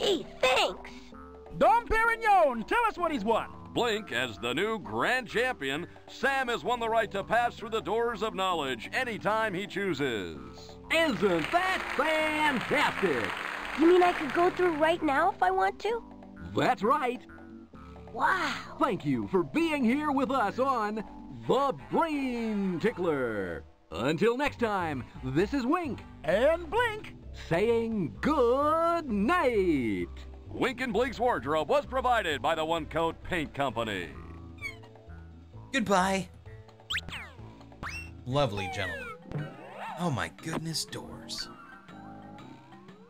Gee, thanks. Dom Perignon, tell us what he's won. Blink, as the new grand champion, Sam has won the right to pass through the doors of knowledge anytime he chooses. Isn't that fantastic? You mean I could go through right now if I want to? That's right. Wow. Thank you for being here with us on The Brain Tickler. Until next time, this is Wink And Blink. Saying good night. Wink and Blink's wardrobe was provided by the One Coat Paint Company. Goodbye. Lovely gentlemen. Oh my goodness, doors.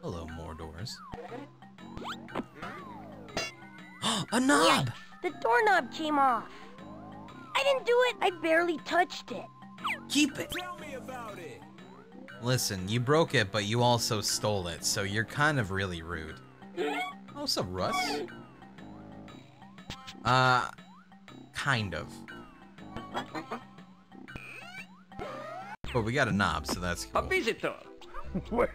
Hello, more doors. A knob! Yikes, the doorknob came off. I didn't do it. I barely touched it. Keep it. Tell me about it! Listen, you broke it, but you also stole it, so you're kind of really rude. Oh, what's up, Russ? Uh, kind of. But we got a knob, so that's A visitor. Well,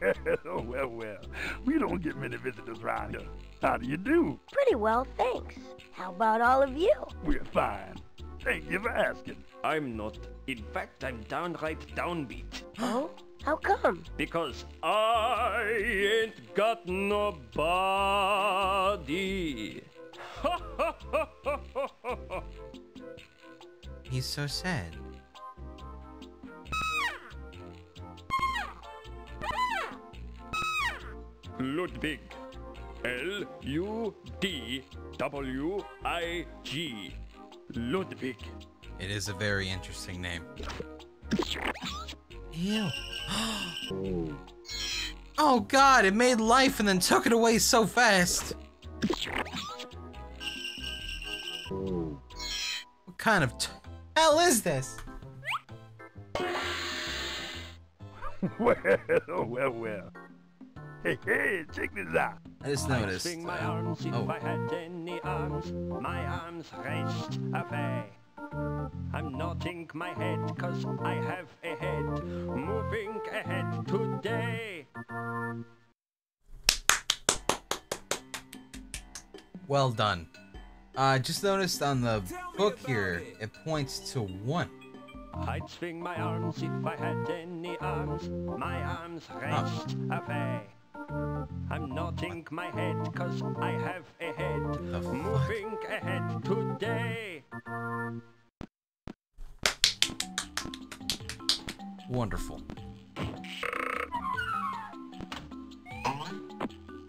well, well. We don't get many visitors around here. How do you do? Pretty well, thanks. How about all of you? We're fine. Thank you for asking. I'm not. In fact, I'm downright downbeat. Oh? How come? Because I ain't got nobody. He's so sad. Ludwig. L U D W I G. Ludwig. It is a very interesting name. Ew. oh god, it made life and then took it away so fast. What kind of t- hell is this? Well, well, well. Hey, hey, check this out. I just noticed. Swing my uh, arms if oh, I had any arms. My arms rest away. I'm nodding my head cause I have a head. Moving ahead today. well done. I uh, just noticed on the book here, it points to one. I'd swing my arms if I had any arms. My arms rest away. I'm nodding my head cause I have a head. Moving ahead Wonderful.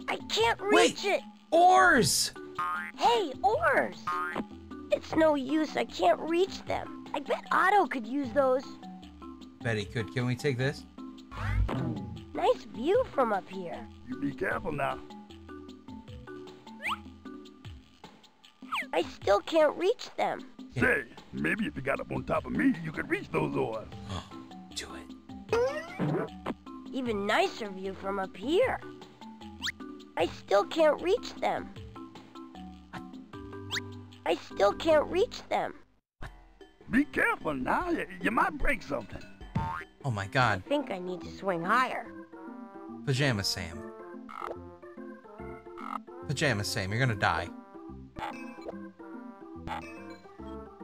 I can't Wait. reach it. Oars! Hey, oars. It's no use. I can't reach them. I bet Otto could use those. Betty, could can we take this? Nice view from up here. You be careful now. I still can't reach them. Say, maybe if you got up on top of me, you could reach those oars. Do it. Even nicer view from up here. I still can't reach them. I still can't reach them. Be careful now. You, you might break something. Oh my god. I think I need to swing higher. Pajama Sam. Pajama Sam, you're gonna die.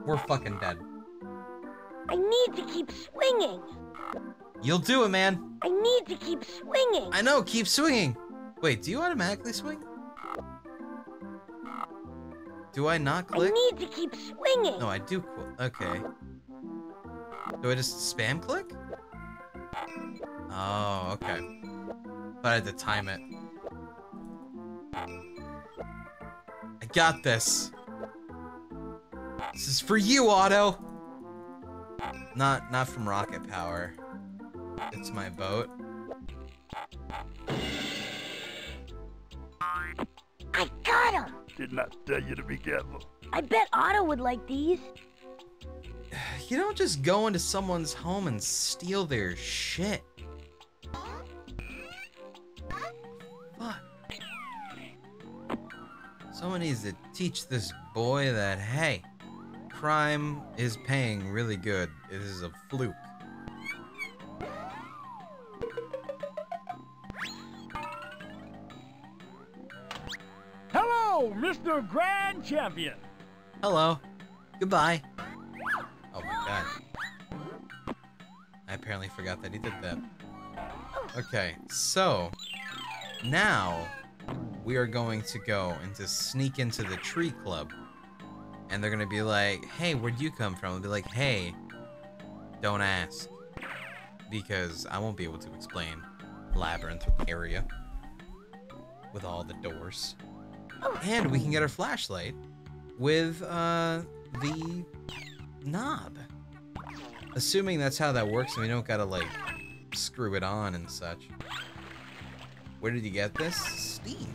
We're fucking dead. I need to keep swinging. You'll do it, man. I need to keep swinging. I know, keep swinging. Wait, do you automatically swing? Do I not click? I need to keep swinging. No, I do. Qu- okay. Do I just spam click? Oh, okay. But I had to time it. I got this. This is for you, Otto. Not, not from Rocket Power. It's my boat. I got him. Did not tell you to be careful. I bet Otto would like these. You don't just go into someone's home and steal their shit. Fuck. Someone needs to teach this boy that, hey, crime is paying really good. It is a fluke. Hello, Mr. Grand Champion. Hello. Goodbye. Oh my god. I apparently forgot that he did that. Okay, so now we are going to go and to sneak into the tree club. And they're gonna be like, hey, where'd you come from? I'll be like, hey, don't ask. Because I won't be able to explain labyrinth area with all the doors. And we can get our flashlight with uh, the knob. Assuming that's how that works and we don't gotta like screw it on and such. Where did you get this? Steam.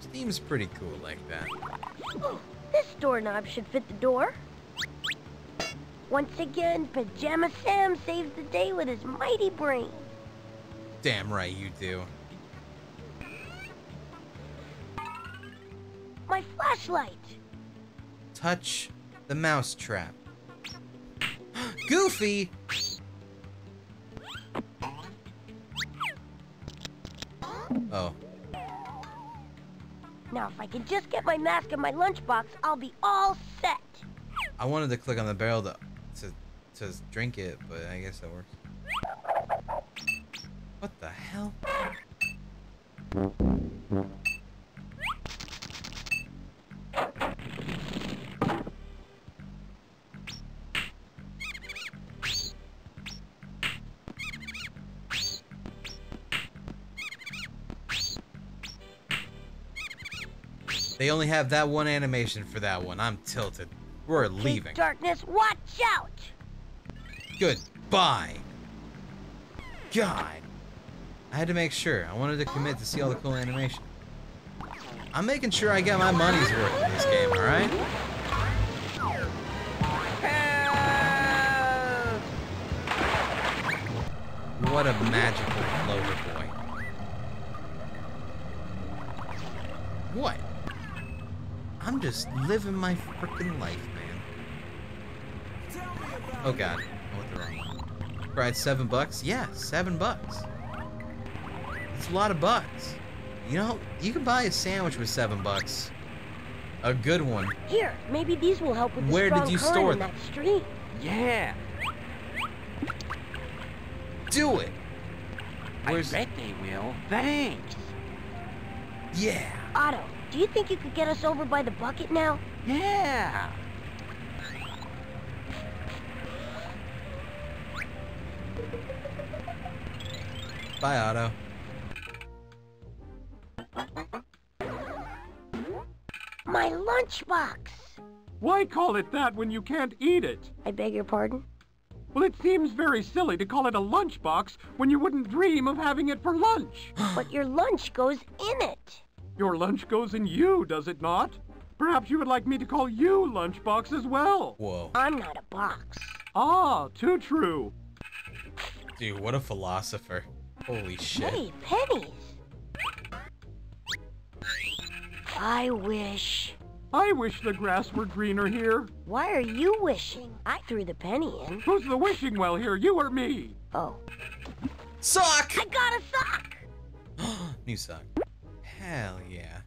Steam's pretty cool like that. Ooh, this doorknob should fit the door. Once again, Pajama Sam saves the day with his mighty brain. Damn right you do. Flashlight. Touch the mouse trap. Goofy! Oh, Now, if I can just get my mask and my lunchbox, I'll be all set. I wanted to click on the barrel to, to, to drink it, but I guess that works. What the hell? They only have that one animation for that one. I'm tilted. We're leaving. darkness, watch out! Goodbye. God. I had to make sure. I wanted to commit to see all the cool animation. I'm making sure I get my money's worth in this game, alright? What a magical floater boy. What? I'm just living my freaking life, man. Oh god, I went the wrong one. Right, seven bucks? Yeah, seven bucks. It's a lot of bucks. You know, you can buy a sandwich with seven bucks. A good one. Here, maybe these will help with the Where did strong you current store in them? that stream. Yeah, Do it! I bet they will. Thanks. Yeah! Otto, do you think you could get us over by the bucket now? Yeah. Bye, Otto. My lunchbox! Why call it that when you can't eat it? I beg your pardon? Well, it seems very silly to call it a lunchbox when you wouldn't dream of having it for lunch. But your lunch goes in it. Your lunch goes in you, does it not? Perhaps you would like me to call you Lunchbox as well. Whoa. I'm not a box. Ah, too true. Dude, what a philosopher. Holy shit. Hey, pennies! I wish... I wish the grass were greener here. Why are you wishing? I threw the penny in. Who's the wishing well here, you or me? Oh, Sock! I got a sock! New sock. Hell yeah.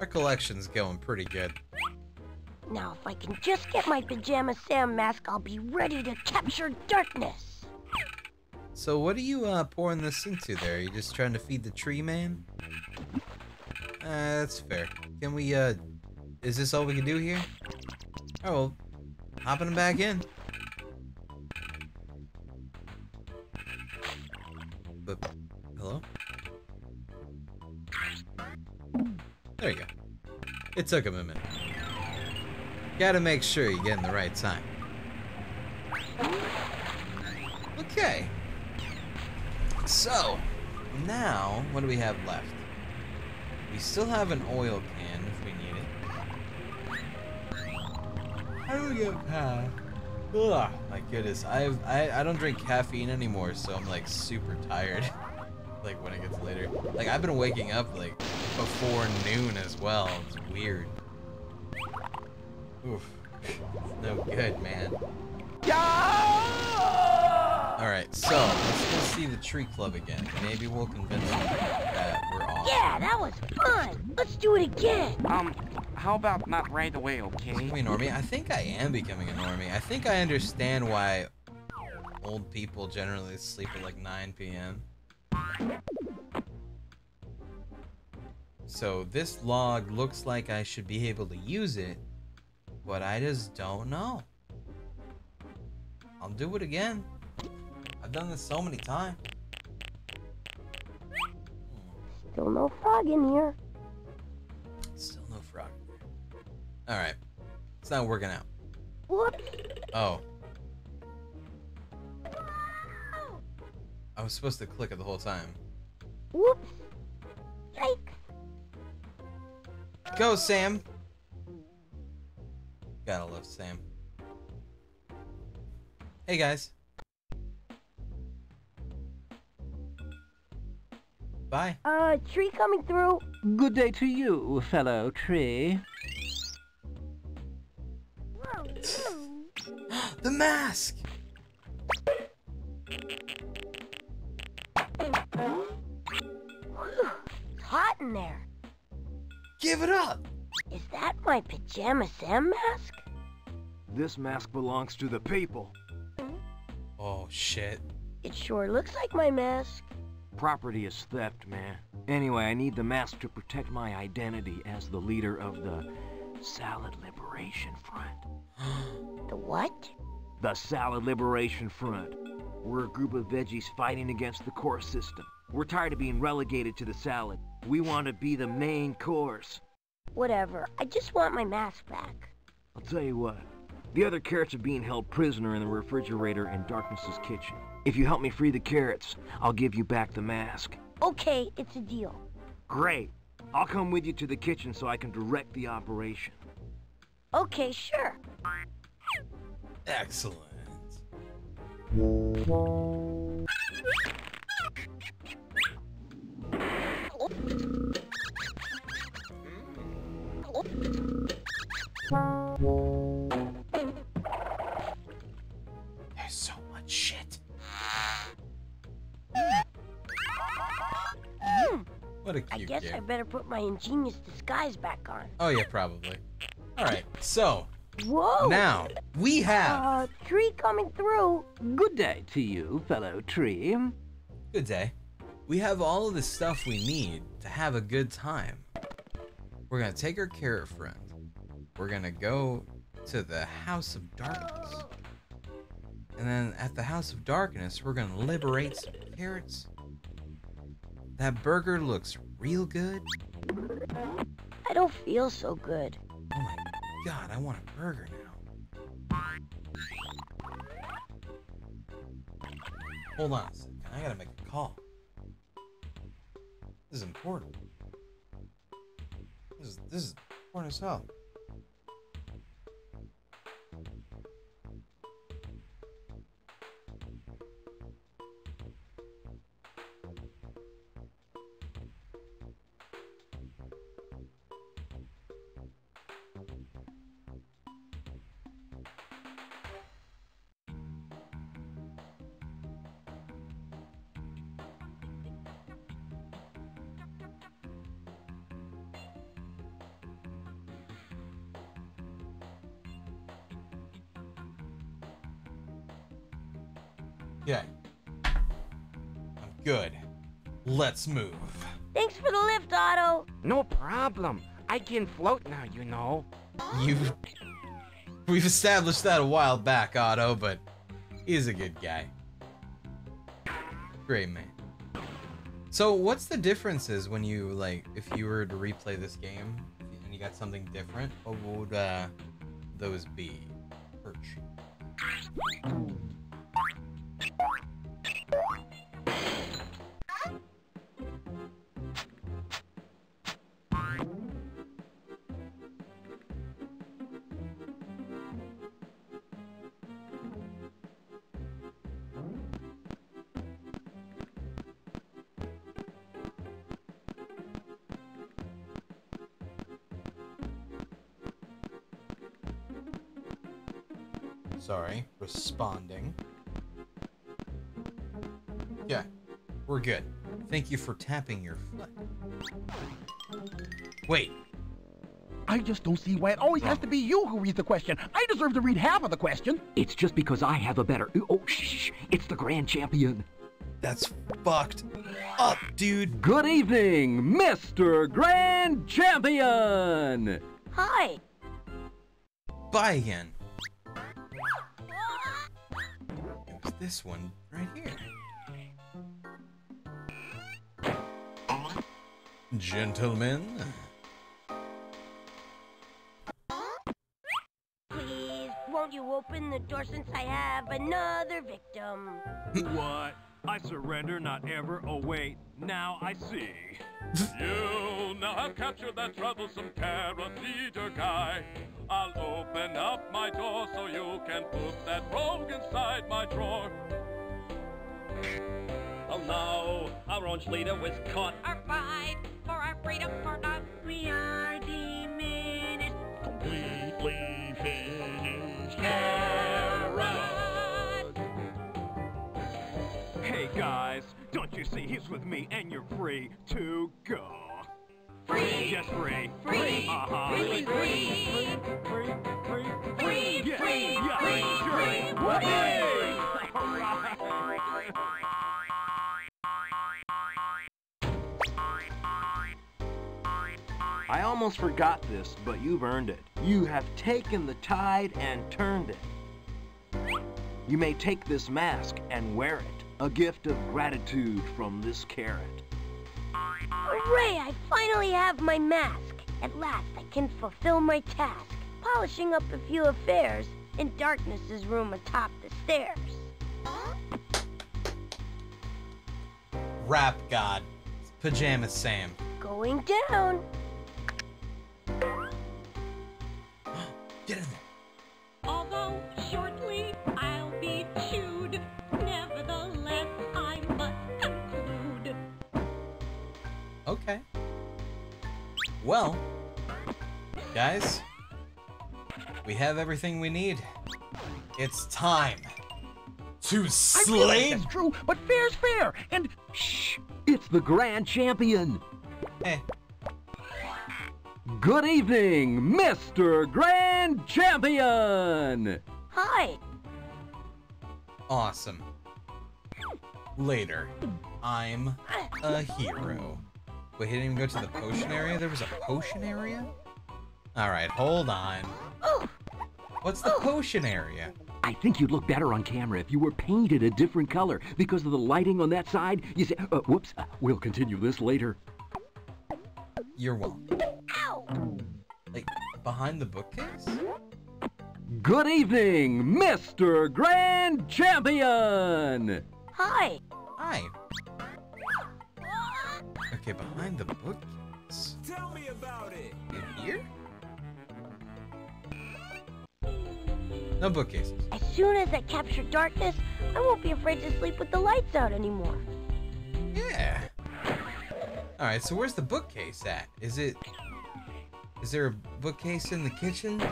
Our collection's going pretty good. Now, if I can just get my Pajama Sam mask, I'll be ready to capture darkness. So what are you uh, pouring this into there? Are you just trying to feed the tree man? Uh, that's fair. Can we, uh, is this all we can do here? Oh, well, hopping him back in. But, There you go. It took him a minute. Gotta make sure you get in the right time. Okay. So, now, what do we have left? We still have an oil can if we need it. How do we get past? Ugh, my goodness. I've, I, I don't drink caffeine anymore, so I'm like super tired. like when it gets later. Like I've been waking up like before noon as well. It's weird. Oof. No good, man. Yeah! Alright, so let's go see the tree club again. Maybe we'll convince them that we're off. Yeah, that was fun. Let's do it again. Um, how about not right away, okay? Becoming a normie? I think I am becoming a normie. I think I understand why old people generally sleep at like 9 p.m. So this log looks like I should be able to use it, but I just don't know. I'll do it again. I've done this so many times. Still no frog in here. Still no frog. Alright. It's not working out. Whoops. Oh. I was supposed to click it the whole time. Whoops. Go, Sam! Gotta love Sam. Hey, guys. Bye. Uh, tree coming through. Good day to you, fellow tree. the mask! It's hot in there. Give it up! Is that my pajama Sam mask? This mask belongs to the people. Hmm? Oh, shit. It sure looks like my mask. Property is theft, man. Anyway, I need the mask to protect my identity as the leader of the Salad Liberation Front. The what? The Salad Liberation Front. We're a group of veggies fighting against the core system. We're tired of being relegated to the salad. We want to be the main course. Whatever. I just want my mask back. I'll tell you what. The other carrots are being held prisoner in the refrigerator in Darkness's kitchen. If you help me free the carrots, I'll give you back the mask. Okay, it's a deal. Great. I'll come with you to the kitchen so I can direct the operation. Okay, sure. Excellent. Guess game. I better put my ingenious disguise back on. Oh yeah, probably. Alright, so Whoa! now we have Uh, tree coming through. Good day to you, fellow tree. good day. We have all of the stuff we need to have a good time. We're gonna take our carrot friend. We're gonna go to the House of Darkness. And then at the House of Darkness, we're gonna liberate some carrots. That burger looks real good. I don't feel so good. Oh my god, I want a burger now. Hold on a second, I gotta make a call. This is important. This is this is important as hell. Let's move. Thanks for the lift, Otto. No problem. I can float now, you know. You We've established that a while back, Otto, but he's a good guy. Great man. So what's the differences when you like if you were to replay this game and you got something different, what would uh those be? Perch. Sorry, responding. Yeah, we're good. Thank you for tapping your foot. Wait, I just don't see why it always has to be you who reads the question. I deserve to read half of the question. It's just because I have a better. Oh, shh, shh, shh. It's the grand champion. that's fucked up, dude. Good evening, Mr. Grand Champion! Hi. Bye again. This one right here. Gentlemen, Please, won't you open the door since I have another victim? What? I surrender, not ever. Oh, wait. Now I see. you now have captured that troublesome carrot eater guy. I'll open up my door so you can put that rogue inside my drawer. Oh no, our orange leader was caught. Don't you see he's with me and you're free to go? Free. Yes, free. Free. Uh-huh. Really free. Free, free, Free, Yeah, free, yeah, free, sure. free, Whoopee! Alright. I almost forgot this, but you've earned it. You have taken the tide and turned it. You may take this mask and wear it, a gift of gratitude from this carrot. Hooray, I finally have my mask. At last, I can fulfill my task, polishing up a few affairs in Darkness's room atop the stairs. Rap God, Pajama Sam. Going down. Guys, we have everything we need. It's time to I realize slay. that's true, but fair's fair. And Shh! It's the grand champion! Eh, Good evening, Mr. Grand Champion! Hi. awesome. Later, I'm a hero. Wait, he didn't even go to the potion area? There was a potion area? Alright, hold on. Oh, What's the potion area? I think you'd look better on camera if you were painted a different color because of the lighting on that side. You say, uh, whoops, uh, we'll continue this later. You're welcome. ow. Like, behind the bookcase? Good evening, Mr. Grand Champion! Hi. Hi. Okay, behind the bookcase. Tell me about it. In here? No bookcases. As soon as I capture Darkness, I won't be afraid to sleep with the lights out anymore. Yeah. Alright, so where's the bookcase at? Is it... Is there a bookcase in the kitchen?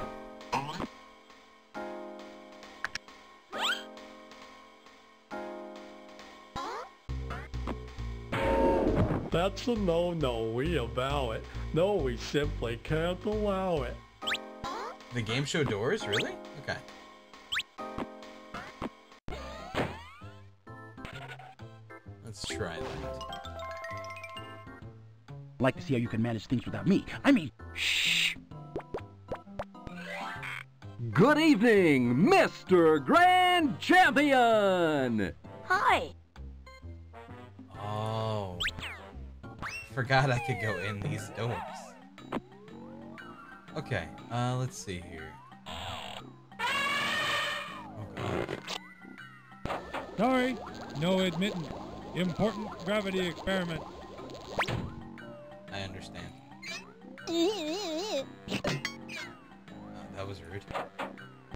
That's a no-no. We avow it. No, we simply can't allow it. The game show doors? Really? Okay. Try that. like to see how you can manage things without me. I mean, Shh! Good evening, Mr. Grand Champion! Hi. Oh. Forgot I could go in these doors. Okay, uh, let's see here. Oh god. Sorry, no admitting. Important gravity experiment. I understand. Oh, that was rude.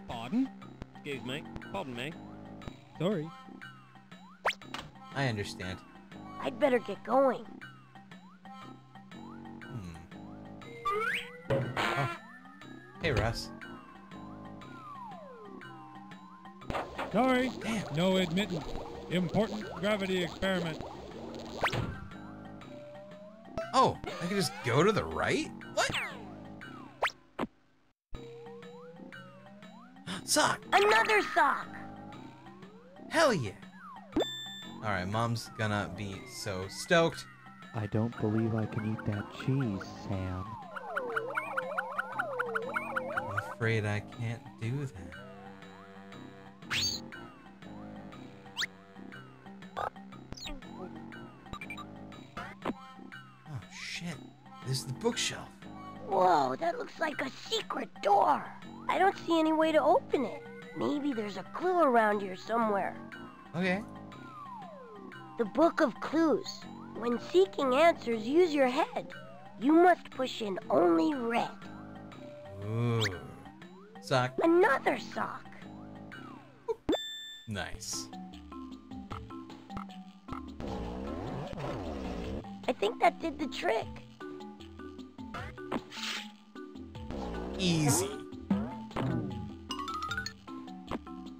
Pardon? Excuse me. Pardon me. Sorry. I understand. I'd better get going. Hmm. Oh. Hey, Russ. Sorry, Damn. no admitting. Important gravity experiment. Oh, I can just go to the right? What? sock! Another sock! Hell yeah! Alright, mom's gonna be so stoked. I don't believe I can eat that cheese, Sam. I'm afraid I can't do that. Looks like a secret door. I don't see any way to open it. Maybe there's a clue around here somewhere. Okay. The Book of Clues. When seeking answers, use your head. You must push in only red. Ooh. Sock. Another sock. Nice. I think that did the trick. Easy.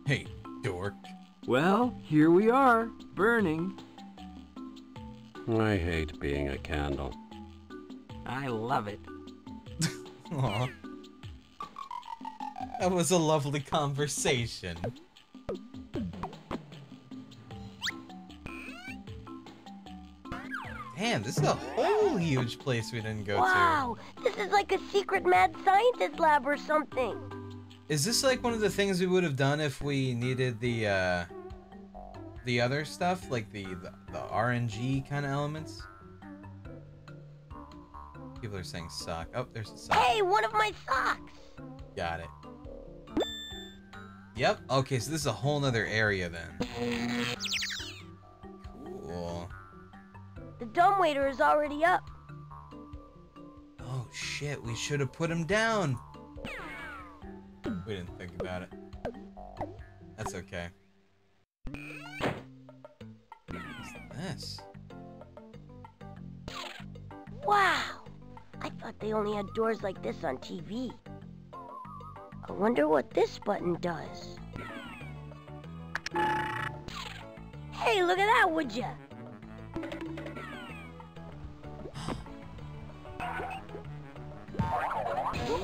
Hey, dork. Well, here we are, burning. I hate being a candle. I love it. Aw. That was a lovely conversation. Damn, this is a whole huge place we didn't go to. Wow, this is like a secret mad scientist lab or something. Is this like one of the things we would have done if we needed the, uh, the other stuff? Like the, the, the RNG kind of elements? People are saying sock. Oh, there's a sock. Hey, one of my socks. Got it. Yep. Okay, so this is a whole nother area then. Cool. The dumbwaiter is already up. Oh shit, we should have put him down. We didn't think about it. That's okay. What's this? Wow. I thought they only had doors like this on TV. I wonder what this button does. Hey, look at that, would ya?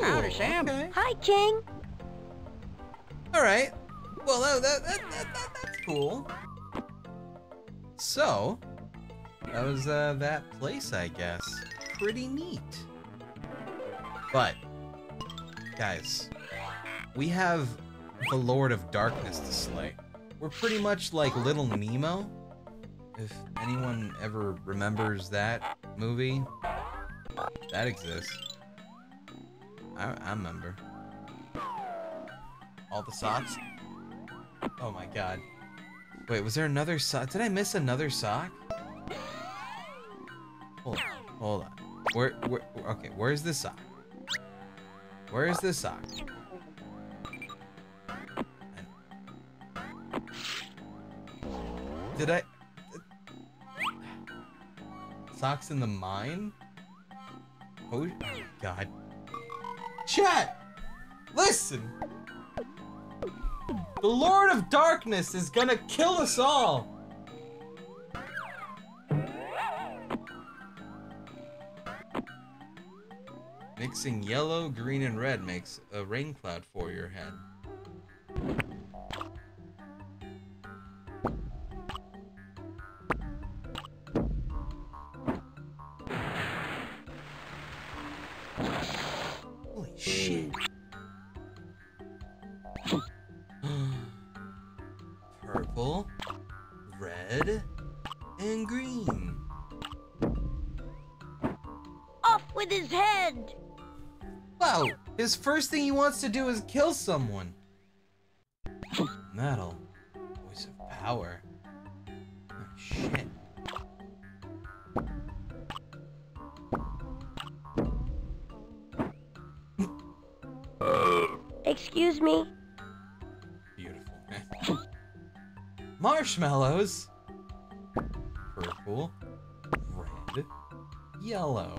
Howdy, Sam. Okay. Hi, King. Alright. Well, that, that, that, that, that, that's cool. So, that was uh, that place, I guess. Pretty neat. But, guys, we have the Lord of Darkness to slay. We're pretty much like Little Nemo. If anyone ever remembers that movie, that exists. I, I remember. All the socks? Oh my god. Wait, was there another sock? Did I miss another sock? Hold on. Hold on. Where, where, okay, where's the sock? Where is the sock? Did I... Socks in the mine? Oh, god. Chat! Listen! The Lord of Darkness is gonna kill us all! Mixing yellow, green, and red makes a rain cloud for your head. First thing he wants to do is kill someone. Metal, voice of power. Oh, shit. Excuse me. Beautiful. Marshmallows. Purple, red, yellow.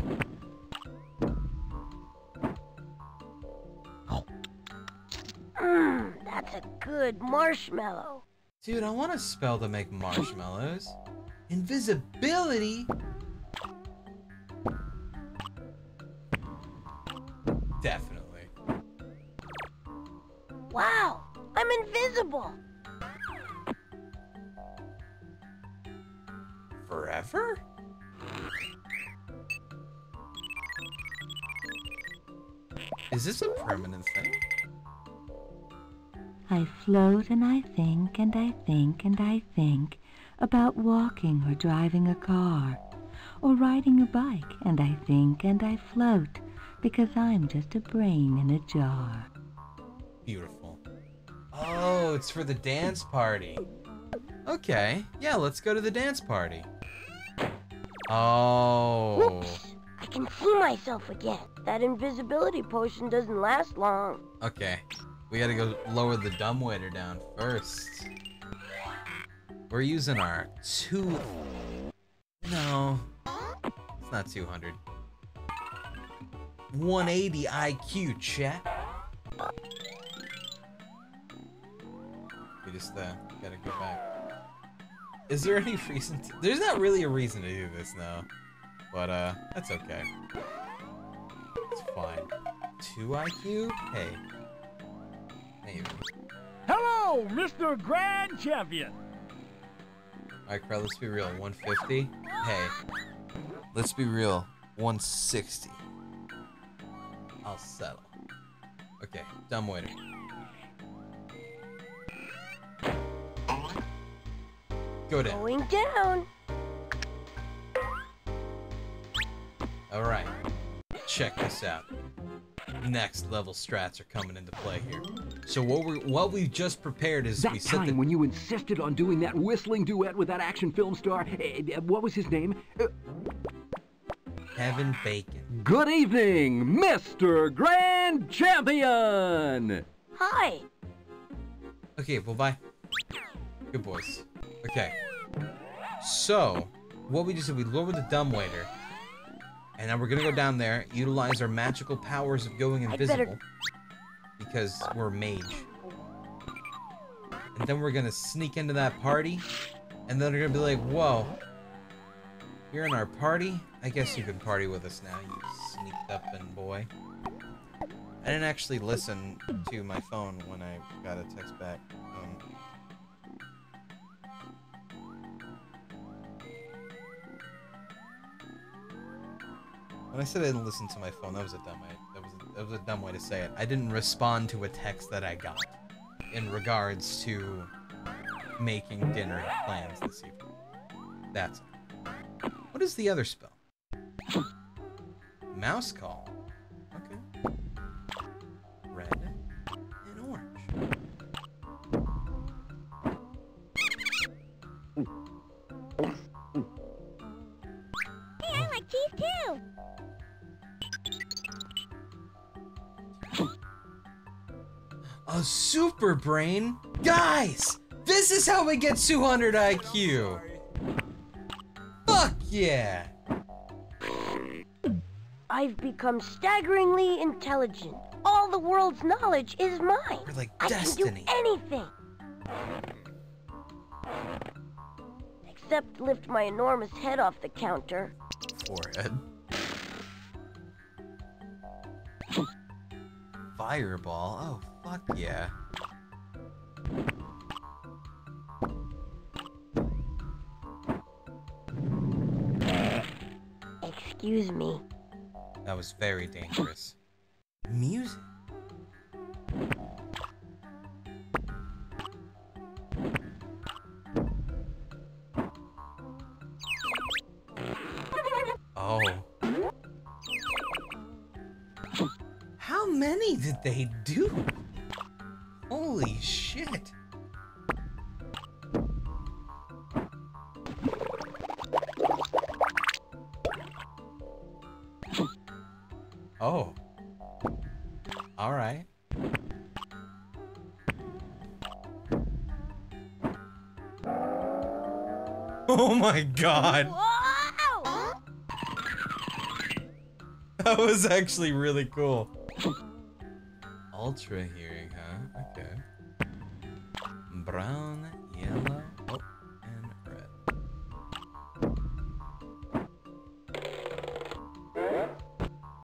good marshmallow. Dude, I want a spell to make marshmallows. Invisibility? Definitely. Wow, I'm invisible. I float and I think and I think and I think about walking or driving a car or riding a bike and I think and I float because I'm just a brain in a jar. Beautiful. Oh, it's for the dance party. Okay, yeah, let's go to the dance party. Oh. Whoops! I can see myself again. That invisibility potion doesn't last long. Okay. We gotta go lower the dumbwaiter down first. We're using our two... No. It's not 200. 180 IQ, chat. We just, uh, gotta go back. Is there any reason to... There's not really a reason to do this now. But, uh, that's okay. It's fine. 2 IQ? Hey. Maybe. Hello, Mr. Grand Champion. Alright, Crow, let's be real. 150? Hey. Let's be real. 160. I'll settle. Okay, dumbwaiter. Go down. Going down. Alright. Check this out. Next level strats are coming into play here. So what we what we've just prepared is That we set time the when you insisted on doing that whistling duet with that action film star, eh, what was his name? Uh, Kevin Bacon. good evening, Mr. Grand Champion! Hi. Okay, well bye. Good boys. Okay. So, what we just did, we lowered the dumbwaiter. And now we're gonna go down there, utilize our magical powers of going I'd invisible. Because we're mage. And then we're gonna sneak into that party. And then they're gonna be like, whoa. You're in our party? I guess you can party with us now, you sneaked up and boy. I didn't actually listen to my phone when I got a text back. Um, when I said I didn't listen to my phone, that was a dumb way. That was a, dumb way to say it. I didn't respond to a text that I got in regards to making dinner plans this evening. That's it. What is the other spell? Mouse call. A super brain? Guys! This is how we get 200 IQ! Fuck yeah! I've become staggeringly intelligent. All the world's knowledge is mine. We're like I destiny. can do anything. Except lift my enormous head off the counter. Forehead. Fireball? Oh, fuck yeah. Excuse me. That was very dangerous. Music? Oh. How many did they do? Oh my god. Whoa! That was actually really cool. Ultra hearing,